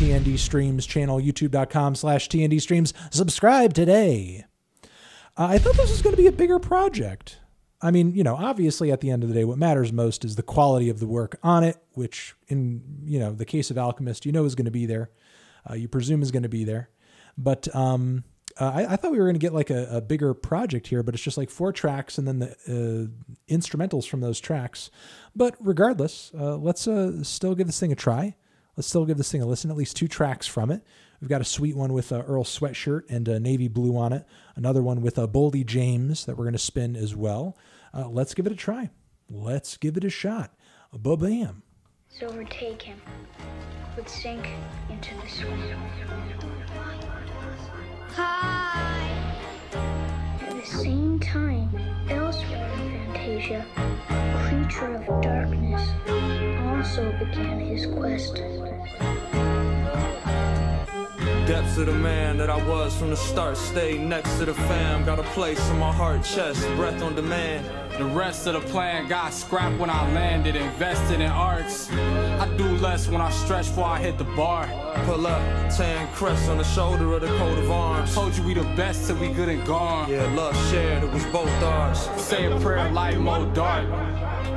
TND Streams channel, youtube.com slash TND Streams. Subscribe today. Uh, I thought this was going to be a bigger project. I mean, you know, obviously at the end of the day, what matters most is the quality of the work on it, which in, you know, the case of Alchemist, you know is going to be there. Uh, you presume is going to be there. But um, uh, I, I, thought we were going to get like a, a, bigger project here, but it's just like four tracks and then the uh, instrumentals from those tracks. But regardless, uh, let's uh, still give this thing a try. Let's still give this thing a listen, at least two tracks from it. We've got a sweet one with a Earl sweatshirt and a navy blue on it. Another one with a Boldy James that we're going to spin as well. Uh, let's give it a try. Let's give it a shot. Ba bam. So overtake him. Would sink into the swim. Hi. At the same time, elsewhere in Fantasia, of darkness also began his quest. Depths of the man that I was from the start. Stay next to the fam. Got a place in my heart, chest, breath on demand. The rest of the plan got scrapped when I landed, invested in arts. I do less when I stretch before I hit the bar. Pull up, tan crest on the shoulder of the coat of arms. Told you we the best till we good and gone. Yeah, love shared, it was both ours. Say a prayer, light more dark.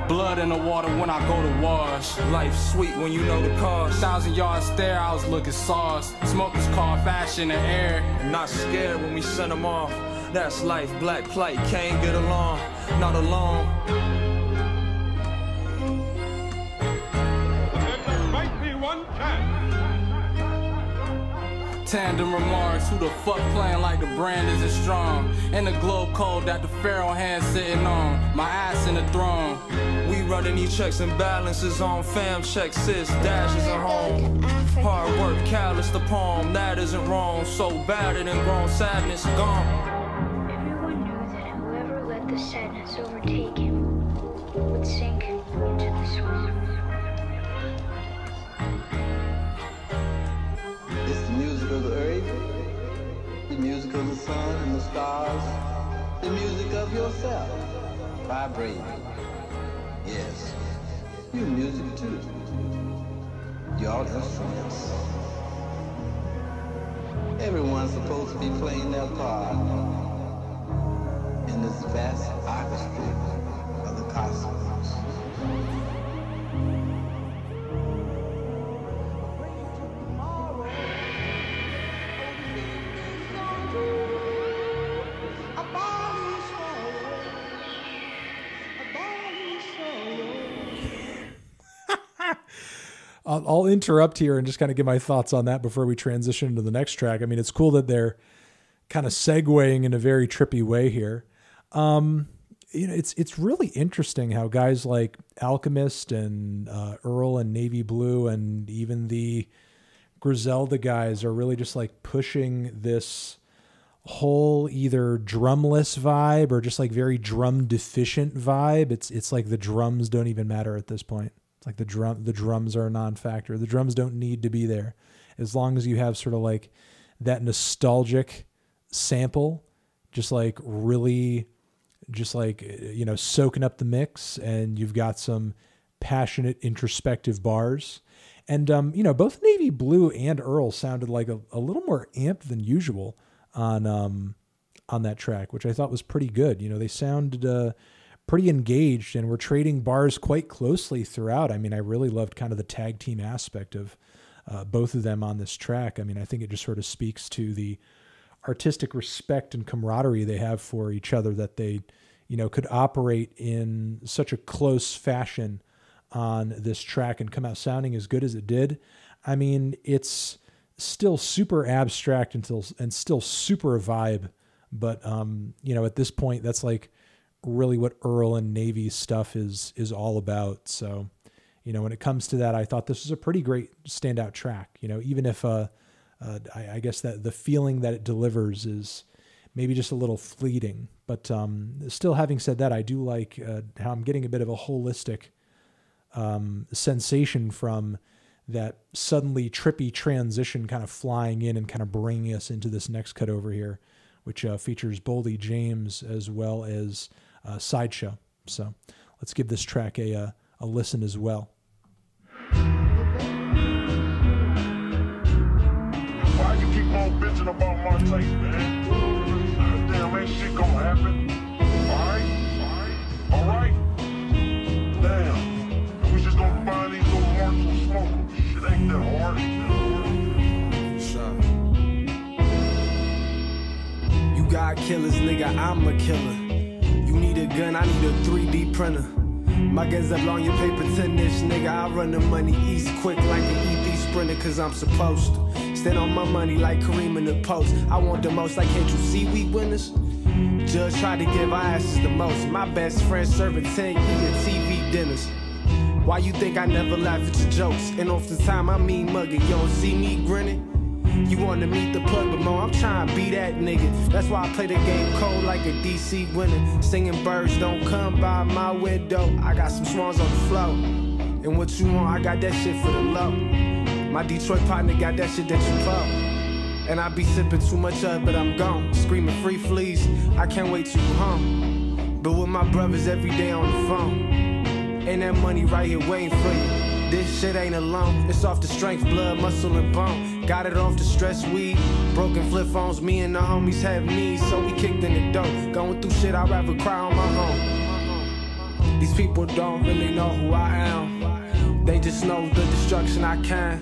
Blood in the water when I go to wash. Life sweet when you know the cost. Thousand yards there, I was looking sauce. Smoke was called fashion in the air. Not scared when we sent them off. That's life, black plight, can't get along, not alone. There might be one chance. Tandem remarks, who the fuck playing like the brand isn't strong? And the globe code that the pharaoh hand sitting on, my ass in the throne. We running these checks and balances on fam checks, sis, dashes at home. Hard work, callous the palm, that isn't wrong. So battered and grown, sadness gone. Everyone knew that whoever let the sadness overtake him would sink of the sun and the stars, the music of yourself, vibrating. Yes, you music too. Your instruments. Everyone's supposed to be playing their part in this vast I'll, I'll interrupt here and just kind of give my thoughts on that before we transition to the next track. I mean, it's cool that they're kind of segueing in a very trippy way here. Um, you know, it's it's really interesting how guys like Alchemist and uh, Earl and Navy Blue and even the Griselda guys are really just like pushing this whole either drumless vibe or just like very drum deficient vibe. It's it's like the drums don't even matter at this point. It's like the drum the drums are a non-factor. The drums don't need to be there. As long as you have sort of like that nostalgic sample just like really just like you know soaking up the mix and you've got some passionate introspective bars and um you know both navy blue and earl sounded like a, a little more amped than usual on um on that track which i thought was pretty good you know they sounded uh pretty engaged and were trading bars quite closely throughout. I mean i really loved kind of the tag team aspect of uh, both of them on this track. I mean i think it just sort of speaks to the artistic respect and camaraderie they have for each other that they you know could operate in such a close fashion on this track and come out sounding as good as it did. I mean it's still super abstract until and still super vibe but um you know at this point that's like really what earl and navy stuff is is all about so you know when it comes to that i thought this was a pretty great standout track you know even if uh uh, I, I, guess that the feeling that it delivers is maybe just a little fleeting. But um, still, having said that, I do like uh, how I'm getting a bit of a holistic um, sensation from that suddenly trippy transition kind of flying in and kind of bringing us into this next cut over here, which uh, features Boldy James as well as uh, Sideshow. So let's give this track a, a, a listen as well. on bitching about my taste, man. Damn, ain't shit gonna happen. Alright? Alright? Alright? Damn. We just gonna find these little marks and smoke. Shit ain't that hard. You got killers, nigga, I'm a killer. Need a gun, I need a 3D printer. My guns up on your paper 10 inch, nigga. I run the money east quick like an EP sprinter, cause I'm supposed to. Stand on my money like Kareem in the post. I want the most, like, can't you see we winners? Judge tried to give our asses the most. My best friend serving 10 eating TV dinners. Why you think I never laugh at your jokes? And time I mean mugging, you don't see me grinning? You wanna meet the plug, but mo, I'm trying to be that nigga. That's why I play the game cold like a DC winner. Singing birds don't come by my window. I got some swans on the floor. And what you want, I got that shit for the low. My Detroit partner got that shit that you pull. And I be sipping too much of but I'm gone. Screaming free fleas, I can't wait till you home. But with my brothers every day on the phone. And that money right here waiting for you. This shit ain't alone. It's off the strength, blood, muscle, and bone. Got it off the stress weed. Broken flip phones, me and the homies have needs, so we kicked in the dope. Going through shit, I'd rather cry on my own. These people don't really know who I am. They just know the destruction I can.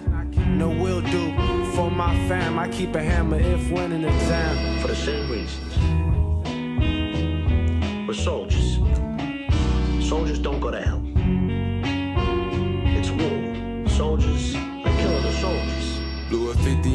No will do. For my fam, I keep a hammer if winning the exam. For the same reasons. We're soldiers. Soldiers don't go to hell.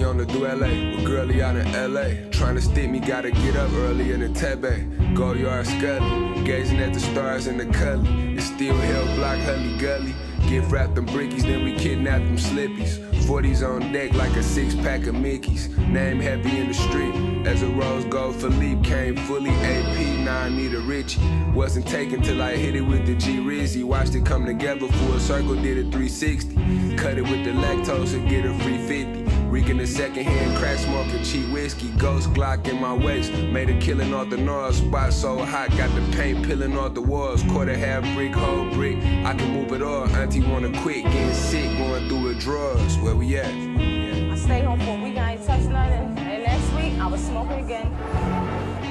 On the duele with girlie out in LA. Trying to stick me, gotta get up early in the Tebe. Go yard scully, gazing at the stars in the cully. It's still hell block, hully gully. Get wrapped them brickies, then we kidnap them slippies. 40s on deck like a six pack of Mickeys. Name heavy in the street. As a rose gold Philippe came fully AP, now I need a Richie. Wasn't taken till I hit it with the G Rizzy. Watched it come together full circle, did a 360. Cut it with the lactose and get a free 50. Reeking the secondhand crack smoking cheap whiskey. Ghost Glock in my waist. Made a killing off the north spot so hot. Got the paint peeling off the walls. Quarter half brick, whole brick. I can move it all. Auntie wanna quit. Getting sick, going through the drugs. Where we at? I stay home for a week, I ain't touch nothing. And next week, I was smoking again.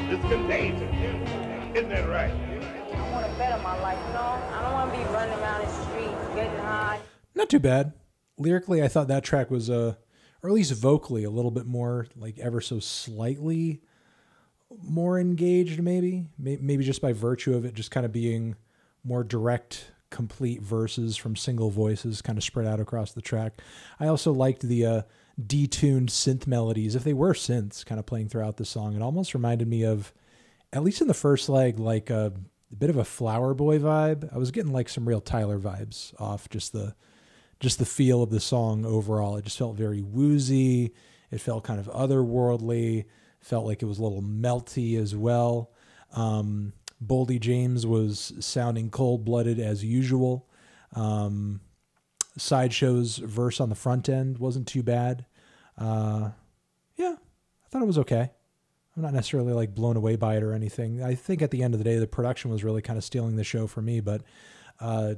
It's contagious. Isn't that right? I want to better my life, you know? I don't want to be running around the street, getting high. Not too bad. Lyrically, I thought that track was, uh, or at least vocally, a little bit more, like ever so slightly more engaged, maybe. Maybe just by virtue of it just kind of being more direct, complete verses from single voices kind of spread out across the track. I also liked the uh, detuned synth melodies, if they were synths, kind of playing throughout the song. It almost reminded me of, at least in the first leg, like a, a bit of a Flower Boy vibe. I was getting like some real Tyler vibes off just the just the feel of the song overall. It just felt very woozy. It felt kind of otherworldly. Felt like it was a little melty as well. Um, Boldy James was sounding cold blooded as usual. Um, Sideshow's verse on the front end wasn't too bad. Uh, yeah, I thought it was okay. I'm not necessarily like blown away by it or anything. I think at the end of the day, the production was really kind of stealing the show for me. But uh,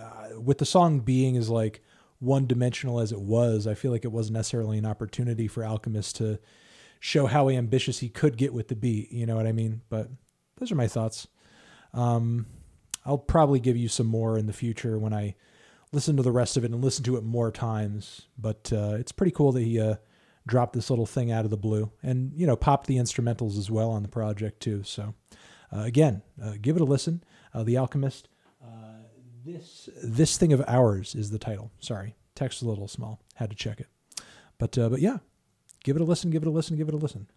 uh, with the song being as like one dimensional as it was, I feel like it wasn't necessarily an opportunity for Alchemist to show how ambitious he could get with the beat. You know what I mean? But those are my thoughts. Um, I'll probably give you some more in the future when I listen to the rest of it and listen to it more times. But uh, it's pretty cool that he uh, dropped this little thing out of the blue and you know popped the instrumentals as well on the project too. So uh, again, uh, give it a listen. Uh, the Alchemist. This this thing of ours is the title. Sorry, text a little small. Had to check it. But uh, but yeah, give it a listen. Give it a listen. Give it a listen.